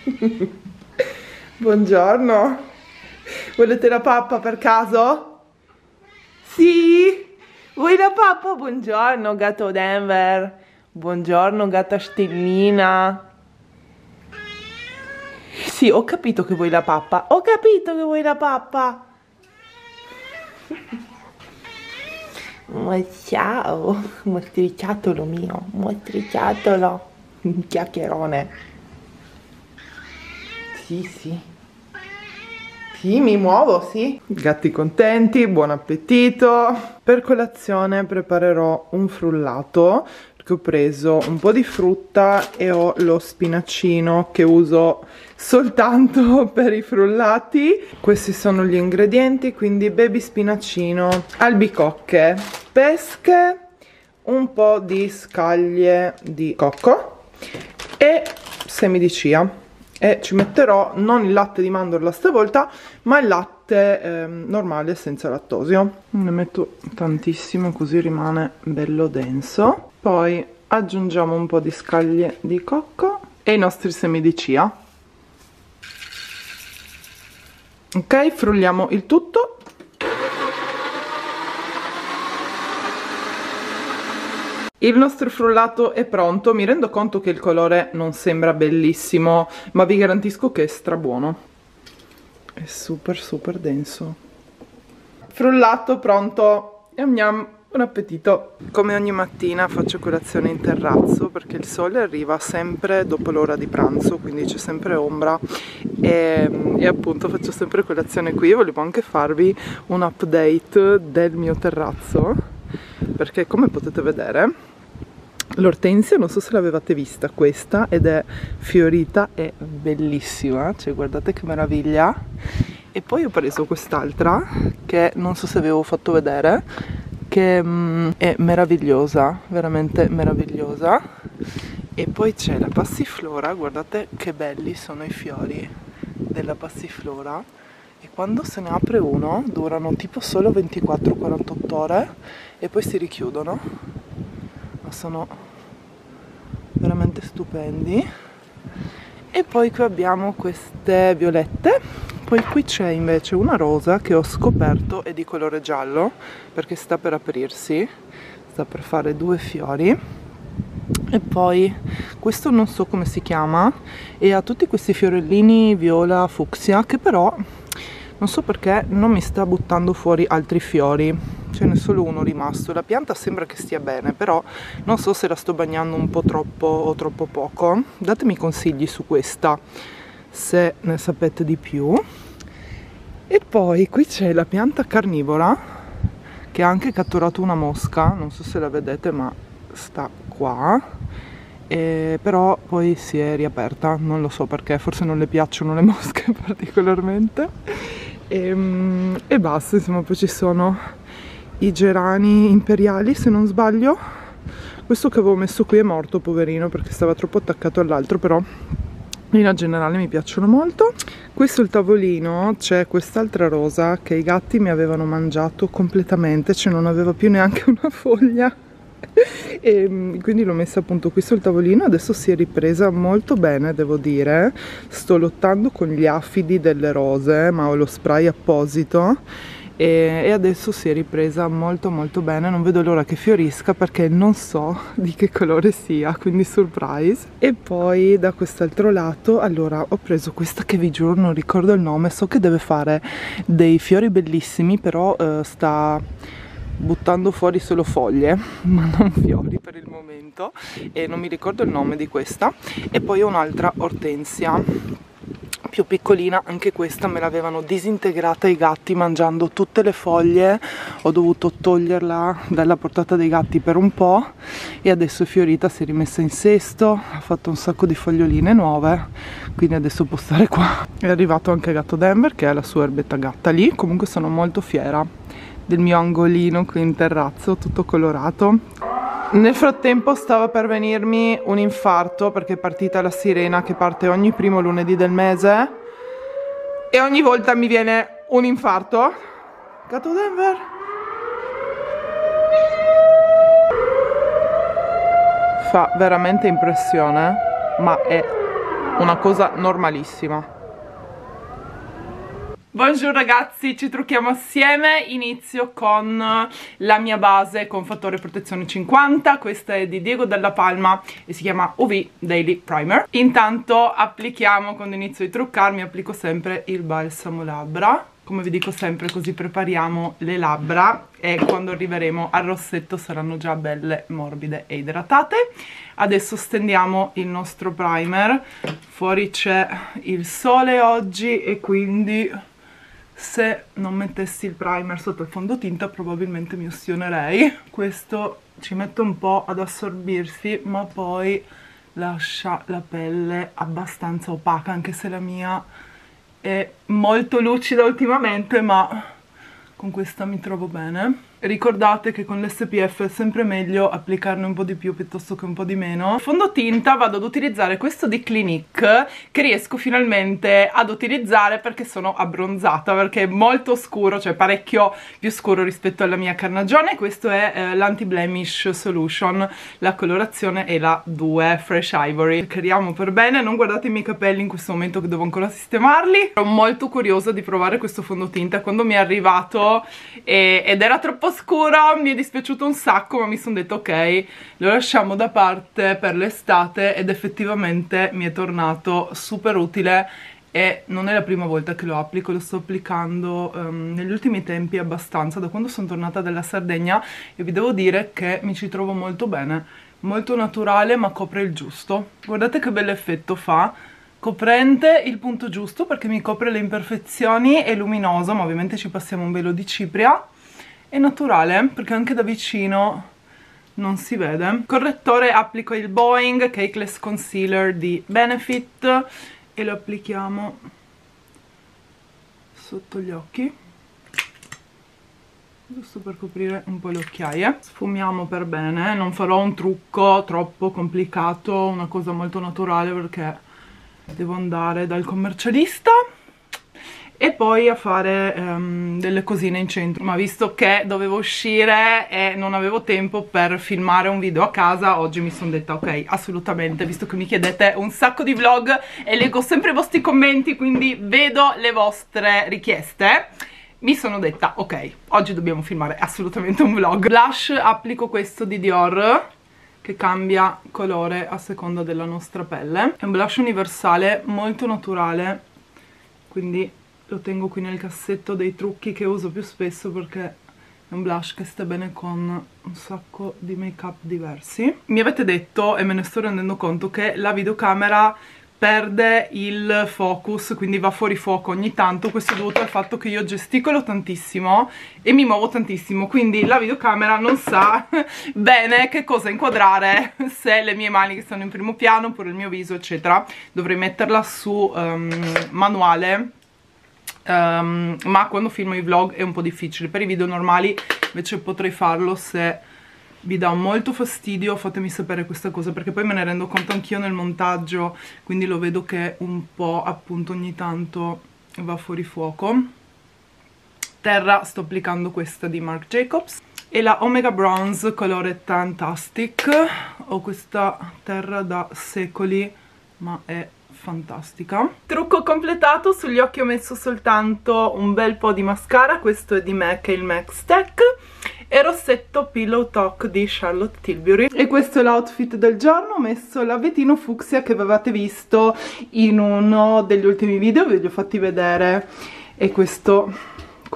Buongiorno. Volete la pappa per caso? Sì? Vuoi la pappa? Buongiorno gatto Denver. Buongiorno gatta Stellina. Sì, ho capito che vuoi la pappa. Ho capito che vuoi la pappa. Ma ciao, mostriciatolo mio, mostriciatolo. Chiacchierone. Sì, sì. Sì, mi muovo, sì. Gatti contenti, buon appetito. Per colazione preparerò un frullato perché ho preso un po' di frutta e ho lo spinacino che uso soltanto per i frullati. Questi sono gli ingredienti, quindi baby spinacino, albicocche, pesche, un po' di scaglie di cocco e semi di chia e ci metterò non il latte di mandorla stavolta ma il latte eh, normale senza lattosio. Ne metto tantissimo così rimane bello denso. Poi aggiungiamo un po' di scaglie di cocco e i nostri semi di chia. Ok frulliamo il tutto Il nostro frullato è pronto, mi rendo conto che il colore non sembra bellissimo, ma vi garantisco che è strabuono. È super super denso. Frullato pronto, yam yam, buon appetito. Come ogni mattina faccio colazione in terrazzo perché il sole arriva sempre dopo l'ora di pranzo, quindi c'è sempre ombra e, e appunto faccio sempre colazione qui. Volevo anche farvi un update del mio terrazzo perché come potete vedere l'ortensia non so se l'avevate vista questa ed è fiorita e bellissima. Cioè guardate che meraviglia. E poi ho preso quest'altra che non so se avevo fatto vedere che mm, è meravigliosa veramente meravigliosa. E poi c'è la passiflora guardate che belli sono i fiori della passiflora. E quando se ne apre uno durano tipo solo 24-48 ore e poi si richiudono. Ma sono veramente stupendi. E poi qui abbiamo queste violette. Poi qui c'è invece una rosa che ho scoperto è di colore giallo perché sta per aprirsi. Sta per fare due fiori. E poi questo non so come si chiama e ha tutti questi fiorellini viola fucsia che però non so perché non mi sta buttando fuori altri fiori. Ce n'è solo uno rimasto. La pianta sembra che stia bene però non so se la sto bagnando un po' troppo o troppo poco. Datemi consigli su questa se ne sapete di più. E poi qui c'è la pianta carnivora che ha anche catturato una mosca. Non so se la vedete ma sta qua. E però poi si è riaperta. Non lo so perché. Forse non le piacciono le mosche particolarmente e, ehm, e basta insomma poi ci sono i gerani imperiali se non sbaglio. Questo che avevo messo qui è morto poverino perché stava troppo attaccato all'altro però in generale mi piacciono molto. Qui sul tavolino c'è quest'altra rosa che i gatti mi avevano mangiato completamente cioè non aveva più neanche una foglia e mm, quindi l'ho messa appunto qui sul tavolino adesso si è ripresa molto bene devo dire. Sto lottando con gli affidi delle rose ma ho lo spray apposito. E, e adesso si è ripresa molto molto bene. Non vedo l'ora che fiorisca perché non so di che colore sia quindi surprise. E poi da quest'altro lato allora ho preso questa che vi giuro non ricordo il nome so che deve fare dei fiori bellissimi però eh, sta buttando fuori solo foglie ma non fiori per il momento. E non mi ricordo il nome di questa. E poi un'altra ortensia più piccolina. Anche questa me l'avevano disintegrata i gatti mangiando tutte le foglie. Ho dovuto toglierla dalla portata dei gatti per un po' e adesso è fiorita si è rimessa in sesto ha fatto un sacco di foglioline nuove. Quindi adesso può stare qua. È arrivato anche gatto Denver che è la sua erbetta gatta lì. Comunque sono molto fiera del mio angolino qui in terrazzo tutto colorato. Nel frattempo stava per venirmi un infarto perché è partita la sirena che parte ogni primo lunedì del mese e ogni volta mi viene un infarto. Gatto Denver! Fa veramente impressione ma è una cosa normalissima Buongiorno ragazzi, ci trucchiamo assieme, inizio con la mia base con fattore protezione 50, questa è di Diego Della Palma e si chiama UV Daily Primer. Intanto applichiamo, quando inizio di truccarmi, applico sempre il balsamo labbra, come vi dico sempre così prepariamo le labbra e quando arriveremo al rossetto saranno già belle morbide e idratate. Adesso stendiamo il nostro primer, fuori c'è il sole oggi e quindi se non mettessi il primer sotto il fondotinta probabilmente mi ustionerei questo ci mette un po' ad assorbirsi ma poi lascia la pelle abbastanza opaca anche se la mia è molto lucida ultimamente ma con questa mi trovo bene Ricordate che con l'SPF è sempre meglio applicarne un po' di più piuttosto che un po' di meno. Fondotinta vado ad utilizzare questo di Clinique che riesco finalmente ad utilizzare perché sono abbronzata, perché è molto scuro, cioè parecchio più scuro rispetto alla mia carnagione. Questo è eh, l'Anti-Blemish Solution, la colorazione è la 2 Fresh Ivory. Cariamo per bene, non guardate i miei capelli in questo momento che devo ancora sistemarli. Ero molto curiosa di provare questo fondotinta quando mi è arrivato e, ed era troppo scuro, mi è dispiaciuto un sacco ma mi sono detto ok, lo lasciamo da parte per l'estate ed effettivamente mi è tornato super utile e non è la prima volta che lo applico, lo sto applicando um, negli ultimi tempi abbastanza, da quando sono tornata dalla Sardegna e vi devo dire che mi ci trovo molto bene, molto naturale ma copre il giusto. Guardate che bell'effetto fa, coprente il punto giusto perché mi copre le imperfezioni, è luminoso ma ovviamente ci passiamo un velo di cipria è naturale perché anche da vicino non si vede. Correttore applico il Boeing Cakeless Concealer di Benefit e lo applichiamo sotto gli occhi giusto per coprire un po' le occhiaie sfumiamo per bene non farò un trucco troppo complicato una cosa molto naturale perché devo andare dal commercialista e poi a fare um, delle cosine in centro. Ma visto che dovevo uscire e non avevo tempo per filmare un video a casa oggi mi sono detta ok assolutamente visto che mi chiedete un sacco di vlog e leggo sempre i vostri commenti quindi vedo le vostre richieste mi sono detta ok oggi dobbiamo filmare assolutamente un vlog. Blush applico questo di Dior che cambia colore a seconda della nostra pelle. È un blush universale molto naturale quindi lo tengo qui nel cassetto dei trucchi che uso più spesso perché è un blush che sta bene con un sacco di make up diversi. Mi avete detto e me ne sto rendendo conto che la videocamera perde il focus, quindi va fuori fuoco ogni tanto, questo è dovuto al fatto che io gesticolo tantissimo e mi muovo tantissimo, quindi la videocamera non sa bene che cosa inquadrare, se le mie mani che stanno in primo piano oppure il mio viso eccetera, dovrei metterla su um, manuale um, ma quando filmo i vlog è un po' difficile. Per i video normali invece potrei farlo se vi dà molto fastidio fatemi sapere questa cosa perché poi me ne rendo conto anch'io nel montaggio quindi lo vedo che un po' appunto ogni tanto va fuori fuoco. Terra sto applicando questa di Marc Jacobs. E la Omega Bronze colore Fantastic. Ho questa terra da secoli ma è fantastica. Trucco completato sugli occhi ho messo soltanto un bel po' di mascara questo è di MAC il MAC Stack e rossetto Pillow Talk di Charlotte Tilbury. E questo è l'outfit del giorno ho messo l'abitino fucsia che avevate visto in uno degli ultimi video ve li ho fatti vedere. E questo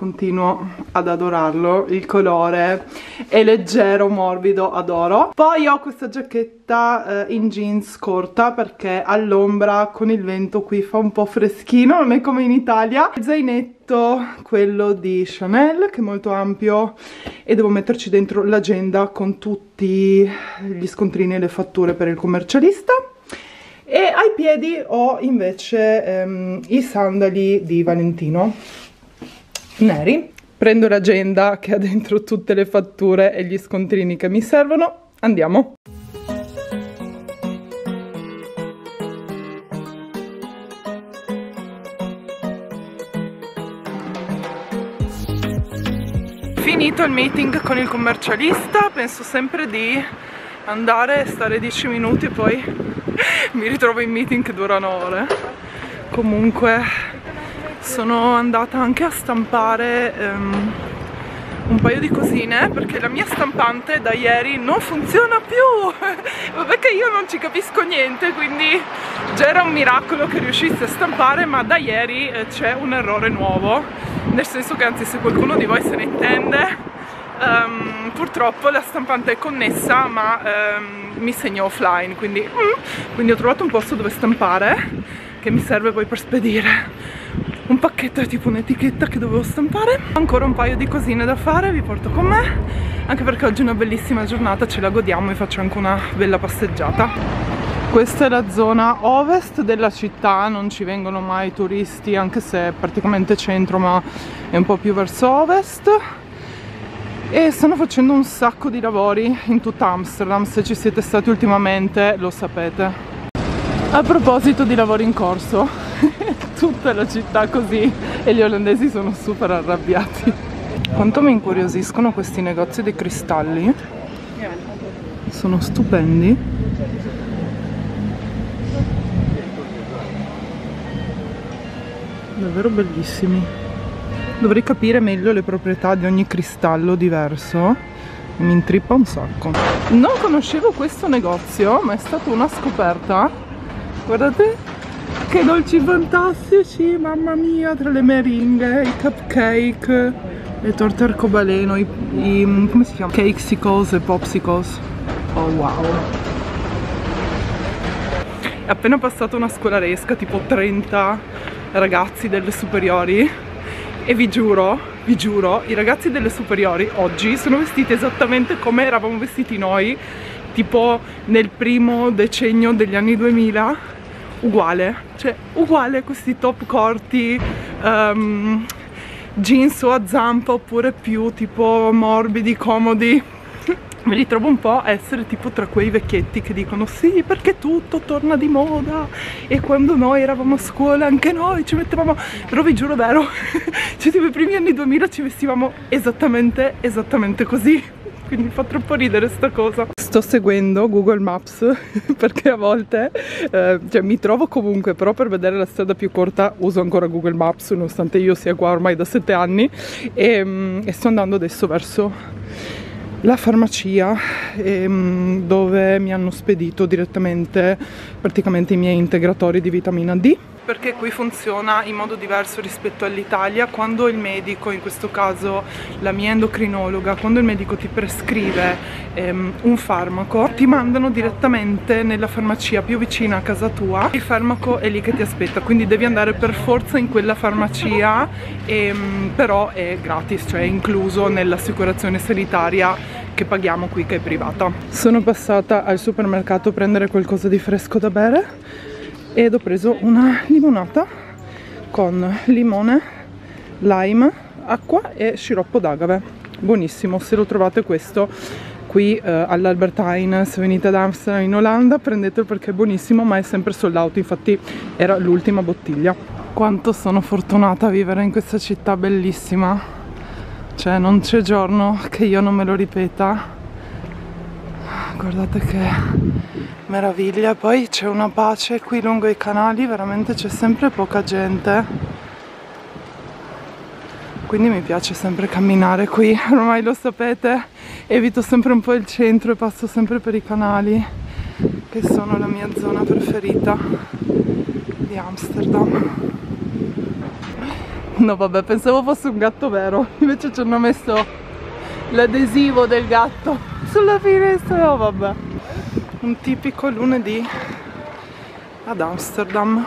continuo ad adorarlo, il colore è leggero, morbido, adoro. Poi ho questa giacchetta eh, in jeans corta perché all'ombra con il vento qui fa un po' freschino, non è come in Italia. Zainetto, quello di Chanel, che è molto ampio e devo metterci dentro l'agenda con tutti gli scontrini e le fatture per il commercialista e ai piedi ho invece ehm, i sandali di Valentino neri prendo l'agenda che ha dentro tutte le fatture e gli scontrini che mi servono. Andiamo. Finito il meeting con il commercialista penso sempre di andare stare 10 minuti e poi mi ritrovo in meeting che durano ore. Comunque sono andata anche a stampare um, un paio di cosine perché la mia stampante da ieri non funziona più. Vabbè che io non ci capisco niente quindi già era un miracolo che riuscisse a stampare ma da ieri eh, c'è un errore nuovo. Nel senso che anzi se qualcuno di voi se ne intende Um, purtroppo la stampante è connessa ma um, mi segna offline quindi, mm, quindi ho trovato un posto dove stampare che mi serve poi per spedire un pacchetto è tipo un'etichetta che dovevo stampare. Ancora un paio di cosine da fare vi porto con me. Anche perché oggi è una bellissima giornata ce la godiamo e faccio anche una bella passeggiata. Questa è la zona ovest della città, non ci vengono mai turisti anche se è praticamente centro ma è un po' più verso ovest. E stanno facendo un sacco di lavori in tutta Amsterdam, se ci siete stati ultimamente lo sapete. A proposito di lavori in corso, tutta la città così e gli olandesi sono super arrabbiati. Quanto mi incuriosiscono questi negozi di cristalli. Sono stupendi. Davvero bellissimi. Dovrei capire meglio le proprietà di ogni cristallo diverso mi intrippa un sacco. Non conoscevo questo negozio, ma è stata una scoperta guardate che dolci fantastici mamma mia tra le meringhe i cupcake le torte arcobaleno i, i come si chiama? cakesicles e popsicles oh wow. È appena passata una scolaresca tipo 30 ragazzi delle superiori. E vi giuro, vi giuro, i ragazzi delle superiori oggi sono vestiti esattamente come eravamo vestiti noi tipo nel primo decennio degli anni 2000 uguale, cioè uguale questi top corti, um, jeans o a zampa oppure più tipo morbidi, comodi. Me li trovo un po' a essere tipo tra quei vecchietti che dicono sì perché tutto torna di moda. E quando noi eravamo a scuola anche noi ci mettevamo, però vi giuro vero, cioè tipo i primi anni 2000 ci vestivamo esattamente, esattamente così quindi fa troppo ridere sta cosa. Sto seguendo Google Maps perché a volte eh, cioè, mi trovo comunque però per vedere la strada più corta uso ancora Google Maps nonostante io sia qua ormai da sette anni. E, mm, e sto andando adesso verso la farmacia ehm, dove mi hanno spedito direttamente praticamente i miei integratori di vitamina D perché qui funziona in modo diverso rispetto all'Italia quando il medico, in questo caso la mia endocrinologa, quando il medico ti prescrive ehm, un farmaco ti mandano direttamente nella farmacia più vicina a casa tua il farmaco è lì che ti aspetta quindi devi andare per forza in quella farmacia ehm, però è gratis, cioè è incluso nell'assicurazione sanitaria che paghiamo qui che è privata. Sono passata al supermercato a prendere qualcosa di fresco da bere ed ho preso una limonata con limone, lime, acqua e sciroppo d'agave. Buonissimo, se lo trovate questo qui eh, all'Albertine se venite ad Amsterdam in Olanda prendetelo perché è buonissimo ma è sempre sold out infatti era l'ultima bottiglia. Quanto sono fortunata a vivere in questa città bellissima. Cioè non c'è giorno che io non me lo ripeta guardate che meraviglia. Poi c'è una pace qui lungo i canali veramente c'è sempre poca gente. Quindi mi piace sempre camminare qui ormai lo sapete. Evito sempre un po' il centro e passo sempre per i canali che sono la mia zona preferita di Amsterdam. No vabbè pensavo fosse un gatto vero invece ci hanno messo l'adesivo del gatto sulla finestra oh vabbè un tipico lunedì ad Amsterdam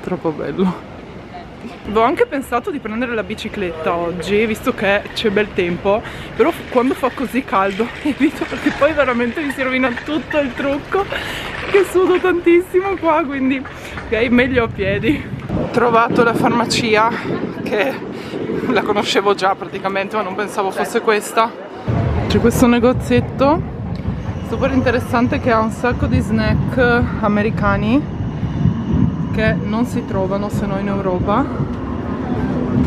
troppo bello Avevo anche pensato di prendere la bicicletta oggi, visto che c'è bel tempo, però quando fa così caldo evito perché poi veramente mi si rovina tutto il trucco, che sudo tantissimo qua, quindi ok, meglio a piedi. Ho trovato la farmacia, che la conoscevo già praticamente, ma non pensavo fosse questa. C'è questo negozietto super interessante che ha un sacco di snack americani che non si trovano se no in Europa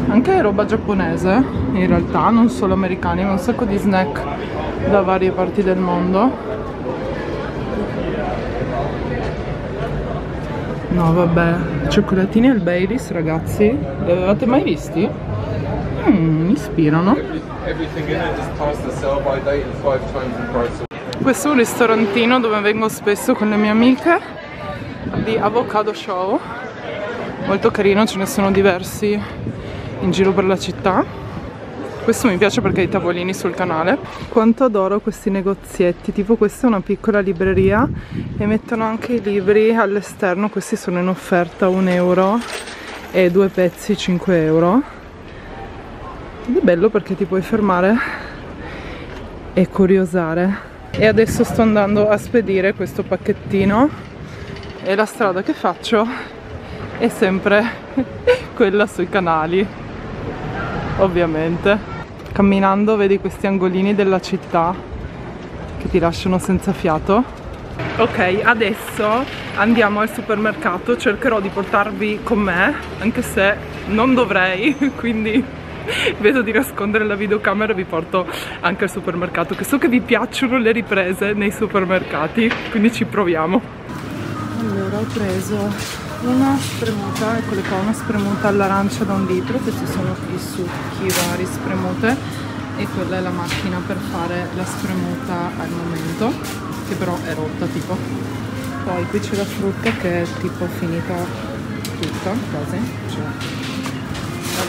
anche roba giapponese in realtà non solo americani ma un sacco di snack da varie parti del mondo No vabbè, cioccolatini al Baileys ragazzi, li avevate mai visti? Mm, mi ispirano. Questo è un ristorantino dove vengo spesso con le mie amiche di Avocado Show. Molto carino, ce ne sono diversi in giro per la città questo mi piace perché ha i tavolini sul canale quanto adoro questi negozietti tipo questa è una piccola libreria e mettono anche i libri all'esterno questi sono in offerta 1 euro e due pezzi 5 euro ed è bello perché ti puoi fermare e curiosare. E adesso sto andando a spedire questo pacchettino e la strada che faccio è sempre quella sui canali ovviamente. Camminando vedi questi angolini della città che ti lasciano senza fiato. Ok adesso andiamo al supermercato cercherò di portarvi con me anche se non dovrei quindi vedo di nascondere la videocamera vi porto anche al supermercato che so che vi piacciono le riprese nei supermercati quindi ci proviamo allora ho preso una spremuta, eccole qua, una spremuta all'arancia da un litro, questi sono i succhi vari spremute e quella è la macchina per fare la spremuta al momento, che però è rotta tipo. Poi qui c'è la frutta che è tipo finita tutta, quasi, cioè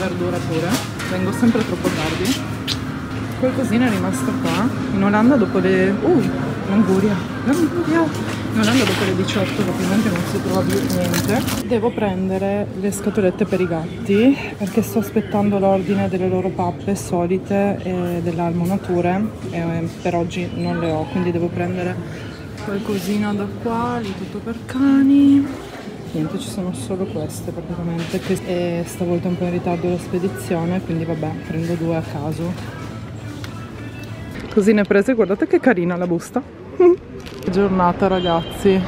verdura pure, vengo sempre troppo tardi. Qualcosina è rimasta qua, in Olanda dopo le... uh, l'anguria, l'anguria! in Olanda dopo le 18 ovviamente non si trova più niente devo prendere le scatolette per i gatti perché sto aspettando l'ordine delle loro pappe solite e dell'almonature e per oggi non le ho quindi devo prendere qualcosina da qua lì tutto per cani niente ci sono solo queste praticamente e stavolta un po' in ritardo la spedizione quindi vabbè prendo due a caso. Così ne prese guardate che carina la busta. Giornata ragazzi.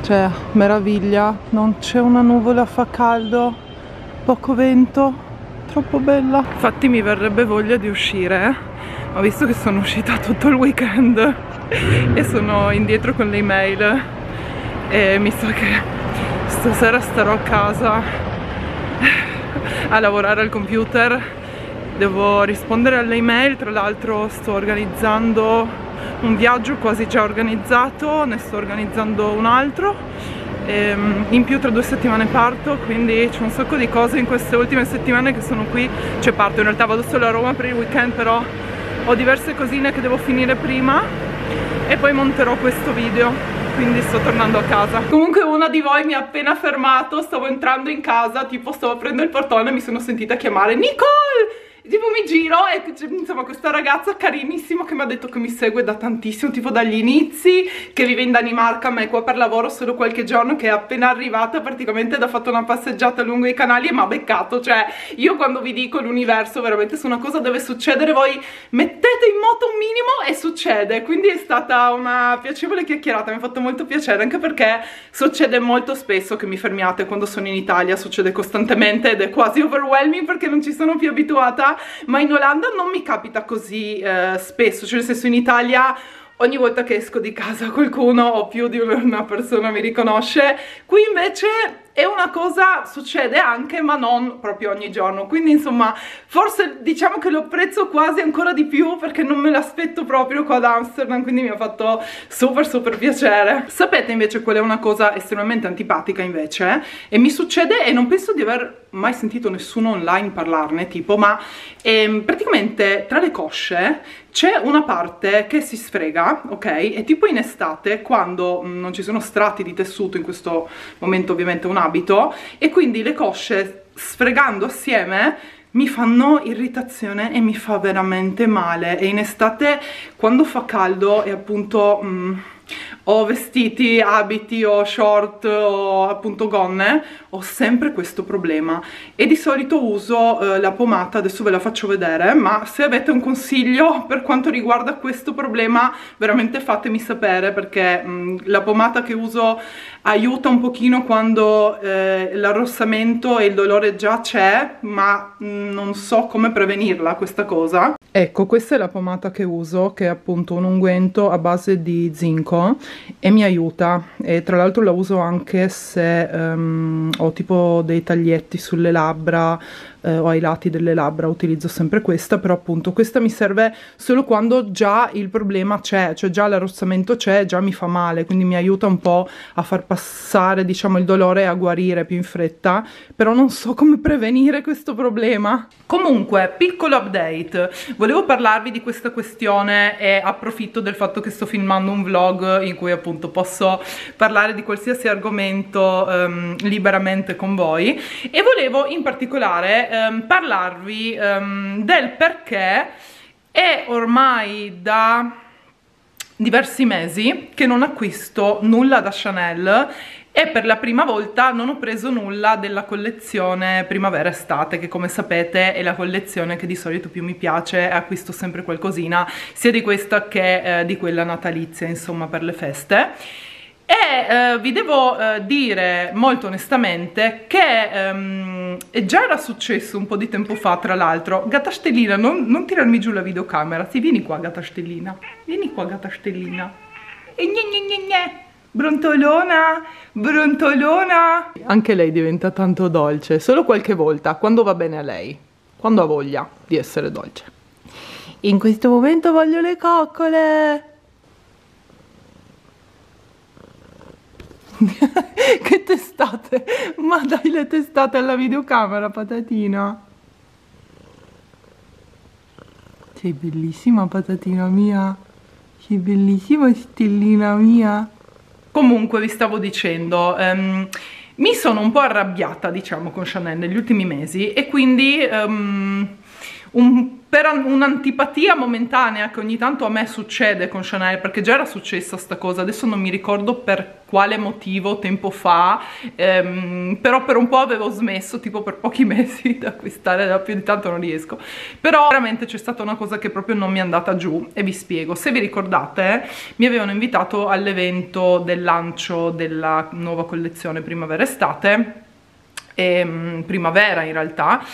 Cioè meraviglia non c'è una nuvola fa caldo poco vento troppo bella. Infatti mi verrebbe voglia di uscire eh? ma visto che sono uscita tutto il weekend e sono indietro con le email. E mi sa che stasera starò a casa a lavorare al computer. Devo rispondere alle email tra l'altro sto organizzando un viaggio quasi già organizzato, ne sto organizzando un altro. Ehm, in più tra due settimane parto quindi c'è un sacco di cose in queste ultime settimane che sono qui. Cioè parto in realtà vado solo a Roma per il weekend però ho diverse cosine che devo finire prima e poi monterò questo video quindi sto tornando a casa. Comunque una di voi mi ha appena fermato stavo entrando in casa tipo stavo aprendo il portone e mi sono sentita chiamare Nicole tipo mi giro e insomma questa ragazza carinissima che mi ha detto che mi segue da tantissimo tipo dagli inizi che vive in Danimarca ma è qua per lavoro solo qualche giorno che è appena arrivata praticamente ed ha fatto una passeggiata lungo i canali e mi ha beccato. Cioè io quando vi dico l'universo veramente se una cosa deve succedere voi mettete in moto un minimo e succede. Quindi è stata una piacevole chiacchierata mi ha fatto molto piacere anche perché succede molto spesso che mi fermiate quando sono in Italia succede costantemente ed è quasi overwhelming perché non ci sono più abituata ma in Olanda non mi capita così eh, spesso, cioè nel senso in Italia ogni volta che esco di casa qualcuno o più di una persona mi riconosce, qui invece è una cosa, succede anche ma non proprio ogni giorno, quindi insomma forse diciamo che lo apprezzo quasi ancora di più perché non me l'aspetto proprio qua ad Amsterdam, quindi mi ha fatto super super piacere. Sapete invece qual è una cosa estremamente antipatica invece? E mi succede e non penso di aver mai sentito nessuno online parlarne tipo, ma ehm, praticamente tra le cosce c'è una parte che si sfrega, ok? E tipo in estate quando mm, non ci sono strati di tessuto, in questo momento ovviamente un abito, e quindi le cosce sfregando assieme mi fanno irritazione e mi fa veramente male e in estate quando fa caldo e appunto mh, mm, o vestiti, abiti o short o appunto gonne ho sempre questo problema. E di solito uso eh, la pomata, adesso ve la faccio vedere ma se avete un consiglio per quanto riguarda questo problema veramente fatemi sapere perché mh, mm, la pomata che uso aiuta un pochino quando eh, l'arrossamento e il dolore già c'è ma mh, mm, non so come prevenirla questa cosa Ecco, questa è la pomata che uso, che è appunto un unguento a base di zinco e mi aiuta. E tra l'altro la uso anche se um, ho tipo dei taglietti sulle labbra eh, o ai lati delle labbra, utilizzo sempre questa, però appunto questa mi serve solo quando già il problema c'è, cioè già l'arrossamento c'è, già mi fa male, quindi mi aiuta un po' a far passare diciamo il dolore e a guarire più in fretta, però non so come prevenire questo problema. Comunque, piccolo update, volevo parlarvi di questa questione e approfitto del fatto che sto filmando un vlog in cui appunto posso parlare di qualsiasi argomento um, liberamente con voi e volevo in particolare um, parlarvi um, del perché è ormai da diversi mesi che non acquisto nulla da Chanel e per la prima volta non ho preso nulla della collezione primavera-estate che come sapete è la collezione che di solito più mi piace e acquisto sempre qualcosina sia di questa che eh, di quella natalizia insomma per le feste e eh, vi devo eh, dire molto onestamente che ehm, già era successo un po' di tempo fa tra l'altro Gatta Stellina non, non tirarmi giù la videocamera sì vieni qua Gatta Stellina vieni qua Gatta Stellina e gne gne gne gne Brontolona, brontolona. Anche lei diventa tanto dolce, solo qualche volta, quando va bene a lei, quando ha voglia di essere dolce. In questo momento voglio le coccole. che testate, ma dai le testate alla videocamera, patatina. Sei bellissima, patatina mia. Sei bellissima, stellina mia. Comunque vi stavo dicendo, um, mi sono un po' arrabbiata diciamo con Chanel negli ultimi mesi e quindi um, un per un'antipatia momentanea che ogni tanto a me succede con Chanel, perché già era successa sta cosa, adesso non mi ricordo per quale motivo tempo fa, ehm, però per un po' avevo smesso, tipo per pochi mesi da acquistare, da più di tanto non riesco, però veramente c'è stata una cosa che proprio non mi è andata giù e vi spiego. Se vi ricordate, mi avevano invitato all'evento del lancio della nuova collezione primavera-estate, ehm, primavera in realtà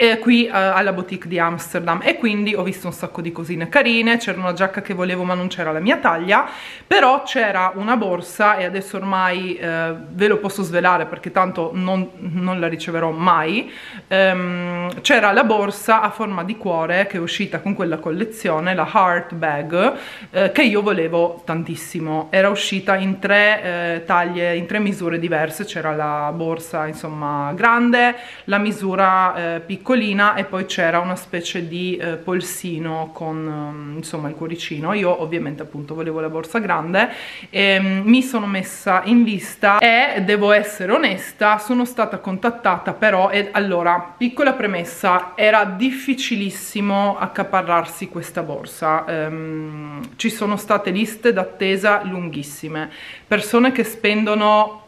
eh, qui eh, alla boutique di Amsterdam. E quindi ho visto un sacco di cosine carine, c'era una giacca che volevo ma non c'era la mia taglia, però c'era una borsa e adesso ormai eh, ve lo posso svelare perché tanto non, non la riceverò mai, ehm, c'era la borsa a forma di cuore che è uscita con quella collezione, la Heart Bag, eh, che io volevo tantissimo, era uscita in tre eh, taglie, in tre misure diverse, c'era la borsa insomma grande, la misura eh, piccola, piccolina e poi c'era una specie di eh, polsino con um, insomma il cuoricino. Io ovviamente appunto volevo la borsa grande e um, mi sono messa in lista e devo essere onesta sono stata contattata però e allora piccola premessa era difficilissimo accaparrarsi questa borsa. Um, ci sono state liste d'attesa lunghissime. Persone che spendono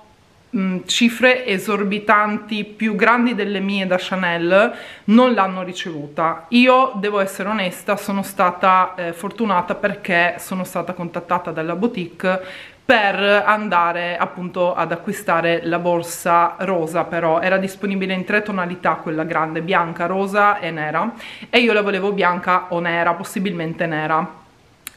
Mm, cifre esorbitanti più grandi delle mie da Chanel non l'hanno ricevuta. Io devo essere onesta sono stata eh, fortunata perché sono stata contattata dalla boutique per andare appunto ad acquistare la borsa rosa però era disponibile in tre tonalità quella grande bianca rosa e nera e io la volevo bianca o nera possibilmente nera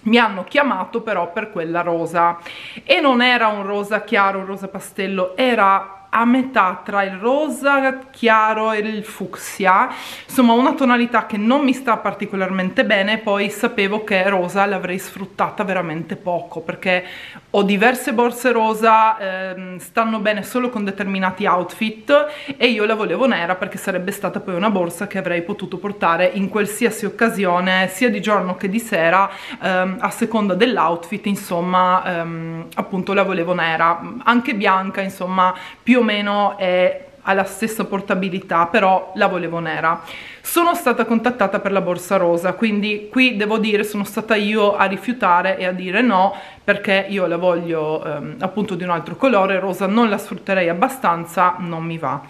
mi hanno chiamato però per quella rosa. E non era un rosa chiaro, un rosa pastello, era a metà tra il rosa chiaro e il fucsia. Insomma una tonalità che non mi sta particolarmente bene poi sapevo che rosa l'avrei sfruttata veramente poco perché ho diverse borse rosa ehm, stanno bene solo con determinati outfit e io la volevo nera perché sarebbe stata poi una borsa che avrei potuto portare in qualsiasi occasione sia di giorno che di sera ehm, a seconda dell'outfit insomma ehm, appunto la volevo nera. Anche bianca insomma più o meno è alla stessa portabilità però la volevo nera. Sono stata contattata per la borsa rosa quindi qui devo dire sono stata io a rifiutare e a dire no perché io la voglio ehm, appunto di un altro colore rosa non la sfrutterei abbastanza non mi va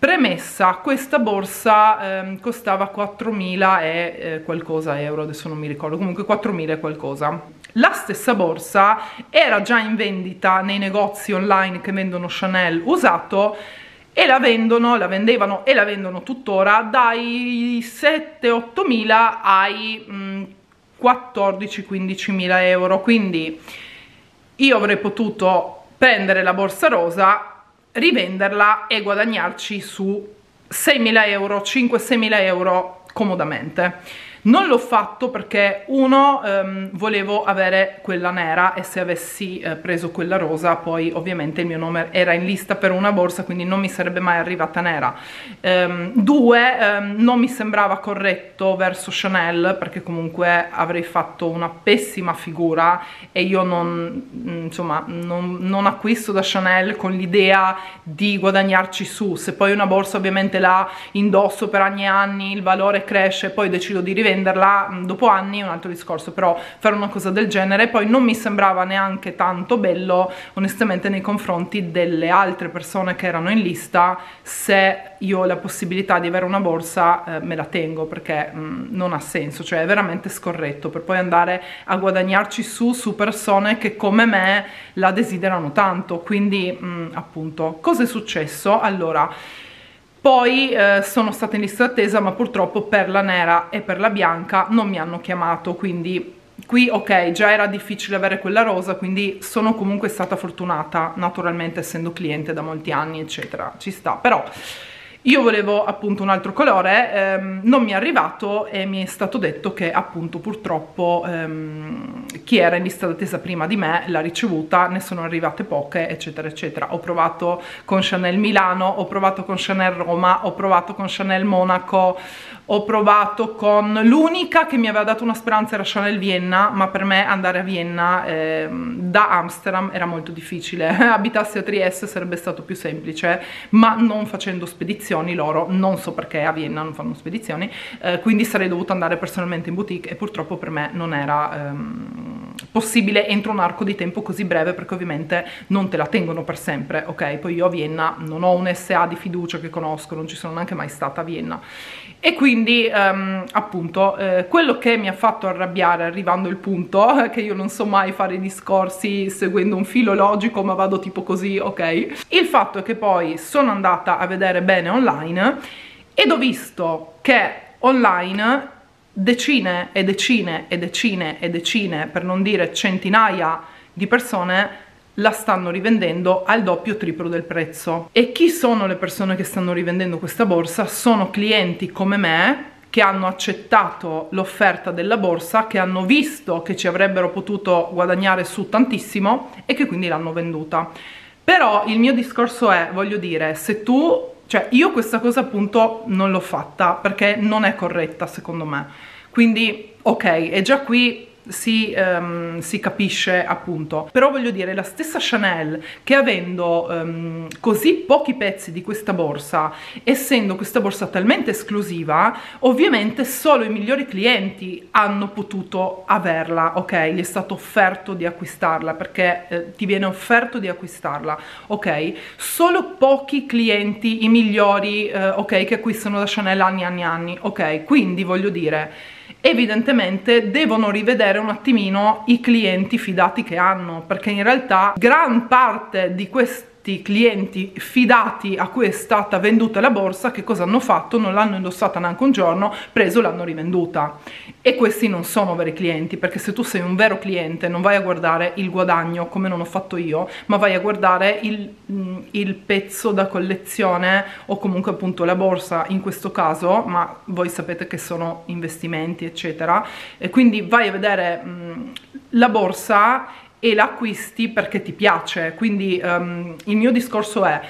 Premessa, questa borsa ehm, costava 4.000 e eh, qualcosa euro, adesso non mi ricordo, comunque 4.000 e qualcosa. La stessa borsa era già in vendita nei negozi online che vendono Chanel usato e la vendono, la vendevano e la vendono tuttora dai 7-8 mila ai 14-15 mila euro quindi io avrei potuto prendere la borsa rosa rivenderla e guadagnarci su 6.000 euro, 5-6.000 euro comodamente non l'ho fatto perché uno ehm, volevo avere quella nera e se avessi eh, preso quella rosa poi ovviamente il mio nome era in lista per una borsa quindi non mi sarebbe mai arrivata nera. Ehm, due ehm, non mi sembrava corretto verso Chanel perché comunque avrei fatto una pessima figura e io non insomma non, non acquisto da Chanel con l'idea di guadagnarci su. Se poi una borsa ovviamente la indosso per anni e anni il valore cresce poi decido di rivedere rivenderla mm, dopo anni è un altro discorso però fare una cosa del genere. Poi non mi sembrava neanche tanto bello onestamente nei confronti delle altre persone che erano in lista. Se io ho la possibilità di avere una borsa eh, me la tengo perché mh, mm, non ha senso cioè è veramente scorretto. Per poi andare a guadagnarci su su persone che come me la desiderano tanto. Quindi mh, mm, appunto cosa è successo? Allora poi eh, sono stata in lista d'attesa ma purtroppo per la nera e per la bianca non mi hanno chiamato quindi qui ok già era difficile avere quella rosa quindi sono comunque stata fortunata naturalmente essendo cliente da molti anni eccetera. Ci sta. Però io volevo appunto un altro colore, ehm, non mi è arrivato e mi è stato detto che appunto purtroppo ehm, chi era in lista d'attesa prima di me l'ha ricevuta, ne sono arrivate poche eccetera eccetera. Ho provato con Chanel Milano, ho provato con Chanel Roma, ho provato con Chanel Monaco, ho provato con l'unica che mi aveva dato una speranza era Chanel Vienna ma per me andare a Vienna eh, da Amsterdam era molto difficile. Abitassi a Trieste sarebbe stato più semplice ma non facendo spedizioni loro non so perché a Vienna non fanno spedizioni eh, quindi sarei dovuta andare personalmente in boutique e purtroppo per me non era ehm, possibile entro un arco di tempo così breve perché ovviamente non te la tengono per sempre ok? Poi io a Vienna non ho un SA di fiducia che conosco non ci sono neanche mai stata a Vienna e quindi um, appunto eh, quello che mi ha fatto arrabbiare arrivando il punto che io non so mai fare discorsi seguendo un filo logico ma vado tipo così ok? Il fatto è che poi sono andata a vedere bene online ed ho visto che online decine e decine e decine e decine per non dire centinaia di persone la stanno rivendendo al doppio o triplo del prezzo. E chi sono le persone che stanno rivendendo questa borsa? Sono clienti come me che hanno accettato l'offerta della borsa, che hanno visto che ci avrebbero potuto guadagnare su tantissimo e che quindi l'hanno venduta. Però il mio discorso è, voglio dire, se tu, cioè io questa cosa appunto non l'ho fatta perché non è corretta secondo me. Quindi ok, è già qui si, um, si, capisce appunto. Però voglio dire la stessa Chanel che avendo um, così pochi pezzi di questa borsa essendo questa borsa talmente esclusiva ovviamente solo i migliori clienti hanno potuto averla ok? Gli è stato offerto di acquistarla perché eh, ti viene offerto di acquistarla ok? Solo pochi clienti i migliori eh, ok che acquistano da Chanel anni e anni e anni ok? Quindi voglio dire evidentemente devono rivedere un attimino i clienti fidati che hanno perché in realtà gran parte di questi clienti fidati a cui è stata venduta la borsa che cosa hanno fatto? Non l'hanno indossata neanche un giorno, preso l'hanno rivenduta e questi non sono veri clienti perché se tu sei un vero cliente non vai a guardare il guadagno come non ho fatto io ma vai a guardare il, mm, il pezzo da collezione o comunque appunto la borsa in questo caso ma voi sapete che sono investimenti eccetera e quindi vai a vedere mh, mm, la borsa e l'acquisti perché ti piace. Quindi um, il mio discorso è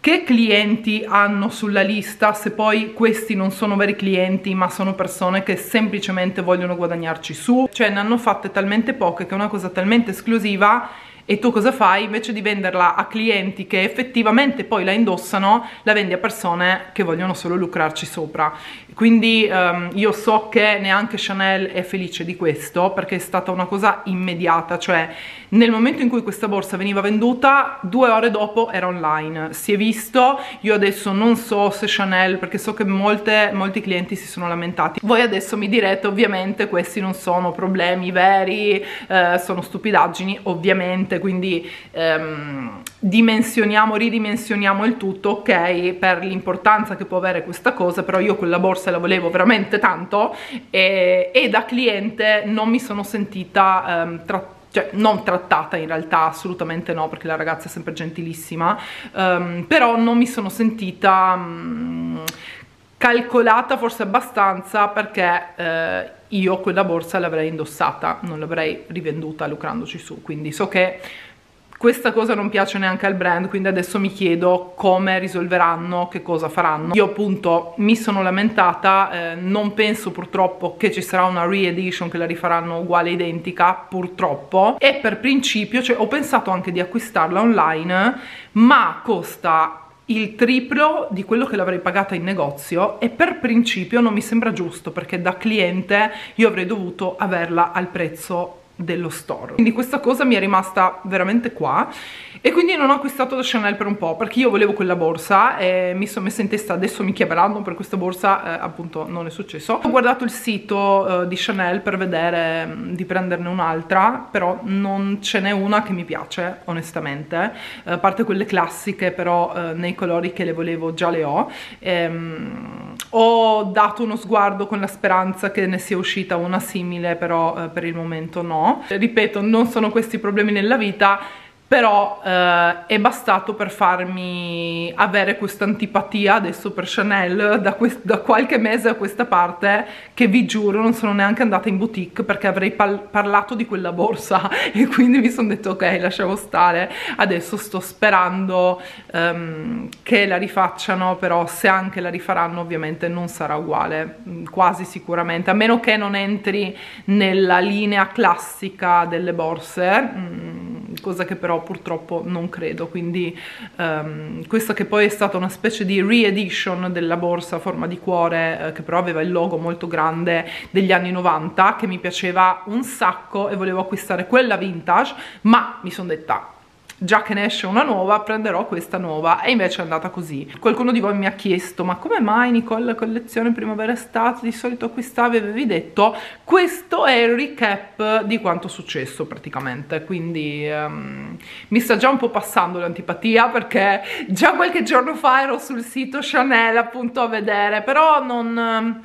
che clienti hanno sulla lista se poi questi non sono veri clienti ma sono persone che semplicemente vogliono guadagnarci su? Cioè ne hanno fatte talmente poche che è una cosa talmente esclusiva e tu cosa fai? Invece di venderla a clienti che effettivamente poi la indossano, la vendi a persone che vogliono solo lucrarci sopra. Quindi um, io so che neanche Chanel è felice di questo perché è stata una cosa immediata, cioè nel momento in cui questa borsa veniva venduta, due ore dopo era online. Si è visto, io adesso non so se Chanel, perché so che molte, molti clienti si sono lamentati. Voi adesso mi direte, ovviamente questi non sono problemi veri, eh, sono stupidaggini, ovviamente quindi ehm, dimensioniamo, ridimensioniamo il tutto, ok, per l'importanza che può avere questa cosa, però io quella borsa la volevo veramente tanto e, e da cliente non mi sono sentita ehm, trattata cioè non trattata in realtà assolutamente no perché la ragazza è sempre gentilissima um, però non mi sono sentita um, calcolata forse abbastanza perché eh, io quella borsa l'avrei indossata non l'avrei rivenduta lucrandoci su. Quindi so che questa cosa non piace neanche al brand quindi adesso mi chiedo come risolveranno che cosa faranno. Io appunto mi sono lamentata eh, non penso purtroppo che ci sarà una re-edition che la rifaranno uguale identica purtroppo. E per principio cioè, ho pensato anche di acquistarla online ma costa il triplo di quello che l'avrei pagata in negozio e per principio non mi sembra giusto perché da cliente io avrei dovuto averla al prezzo dello store. Quindi questa cosa mi è rimasta veramente qua e quindi non ho acquistato da Chanel per un po' perché io volevo quella borsa e mi sono messa in testa adesso mi chiameranno per questa borsa eh, appunto non è successo. Ho guardato il sito eh, di Chanel per vedere di prenderne un'altra però non ce n'è una che mi piace onestamente. Eh, a parte quelle classiche però eh, nei colori che le volevo già le ho. Ehm, ho dato uno sguardo con la speranza che ne sia uscita una simile però eh, per il momento no. Ripeto non sono questi problemi nella vita però eh, è bastato per farmi avere questa antipatia adesso per Chanel da, da, qualche mese a questa parte che vi giuro non sono neanche andata in boutique perché avrei parlato di quella borsa e quindi mi sono detto ok lasciamo stare. Adesso sto sperando um, che la rifacciano però se anche la rifaranno ovviamente non sarà uguale mm, quasi sicuramente a meno che non entri nella linea classica delle borse mm, cosa che però purtroppo non credo, quindi um, questa che poi è stata una specie di re-edition della borsa a forma di cuore, eh, che però aveva il logo molto grande degli anni 90, che mi piaceva un sacco e volevo acquistare quella vintage, ma mi sono detta già che ne esce una nuova prenderò questa nuova. E invece è andata così. Qualcuno di voi mi ha chiesto ma come mai Nicole collezione primavera estate di solito acquistavi avevi detto questo è il recap di quanto è successo praticamente? Quindi um, mi sta già un po' passando l'antipatia perché già qualche giorno fa ero sul sito Chanel appunto a vedere. Però non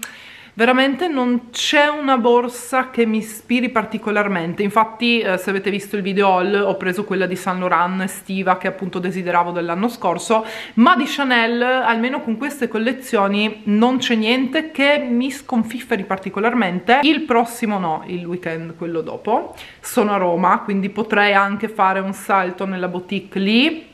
veramente non c'è una borsa che mi ispiri particolarmente. Infatti eh, se avete visto il video haul ho preso quella di Saint Laurent estiva che appunto desideravo dell'anno scorso ma di Chanel almeno con queste collezioni non c'è niente che mi sconfifferi particolarmente. Il prossimo no, il weekend quello dopo. Sono a Roma quindi potrei anche fare un salto nella boutique lì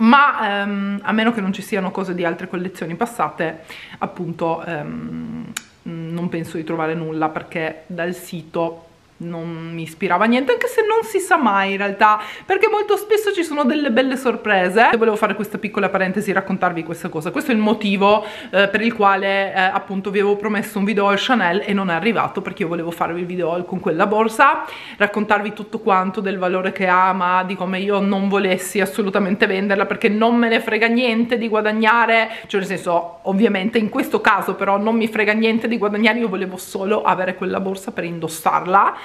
ma ehm, a meno che non ci siano cose di altre collezioni passate appunto ehm, non penso di trovare nulla perché dal sito non mi ispirava niente anche se non si sa mai in realtà. Perché molto spesso ci sono delle belle sorprese. E volevo fare questa piccola parentesi raccontarvi questa cosa. Questo è il motivo eh, per il quale eh, appunto vi avevo promesso un video al Chanel e non è arrivato perché io volevo farvi il video con quella borsa raccontarvi tutto quanto del valore che ha ma di come io non volessi assolutamente venderla perché non me ne frega niente di guadagnare. Cioè nel senso ovviamente in questo caso però non mi frega niente di guadagnare io volevo solo avere quella borsa per indossarla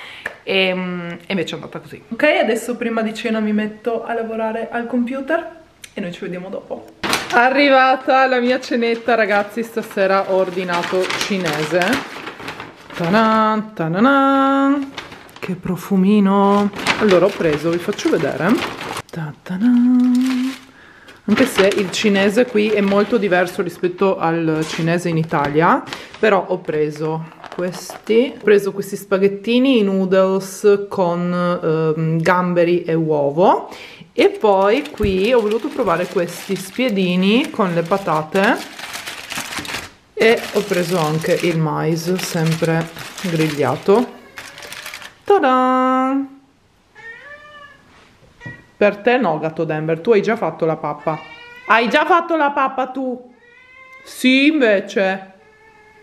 e, ehm, e invece è andata così. Ok adesso prima di cena mi metto a lavorare al computer e noi ci vediamo dopo. Arrivata la mia cenetta ragazzi stasera ho ordinato cinese. Ta-da, ta-da, che profumino. Allora ho preso vi faccio vedere. Ta-da, anche se il cinese qui è molto diverso rispetto al cinese in Italia però ho preso questi. Ho preso questi spaghettini i noodles con eh, gamberi e uovo. E poi qui ho voluto provare questi spiedini con le patate. E ho preso anche il mais sempre grigliato. Ta-da! per te no gatto Denver tu hai già fatto la pappa. Hai già fatto la pappa tu. Sì invece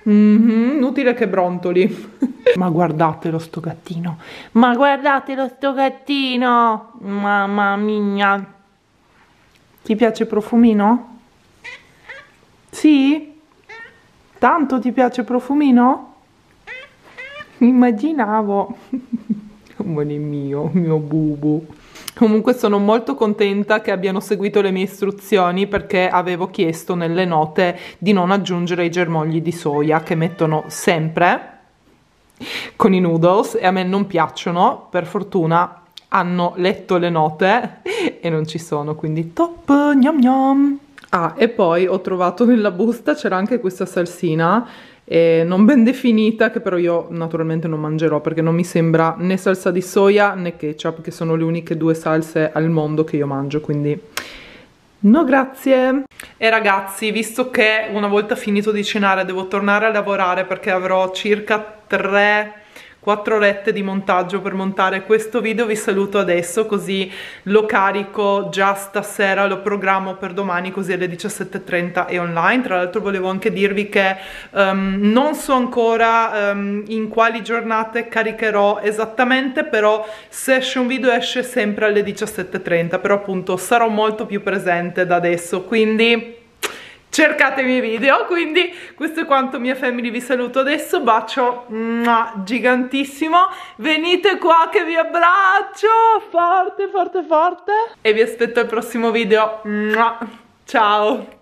Mm -hmm, inutile che brontoli. Ma guardatelo sto gattino. Ma guardatelo sto gattino. Mamma mia. Ti piace profumino? Sì? Tanto ti piace profumino? Immaginavo. Amore mio, mio bubu. Comunque sono molto contenta che abbiano seguito le mie istruzioni perché avevo chiesto nelle note di non aggiungere i germogli di soia che mettono sempre con i noodles e a me non piacciono, per fortuna hanno letto le note e non ci sono, quindi top, gnam gnam. Ah, e poi ho trovato nella busta, c'era anche questa salsina eh, non ben definita che però io naturalmente non mangerò perché non mi sembra né salsa di soia né ketchup che sono le uniche due salse al mondo che io mangio quindi no grazie. E ragazzi visto che una volta finito di cenare devo tornare a lavorare perché avrò circa tre 4 orette di montaggio per montare questo video vi saluto adesso così lo carico già stasera lo programmo per domani così alle 17.30 è online. Tra l'altro volevo anche dirvi che um, non so ancora um, in quali giornate caricherò esattamente però se esce un video esce sempre alle 17.30 però appunto sarò molto più presente da adesso quindi cercate i video quindi questo è quanto mia family vi saluto adesso bacio gigantissimo. Venite qua che vi abbraccio! Forte forte forte! E vi aspetto al prossimo video ciao